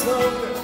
slow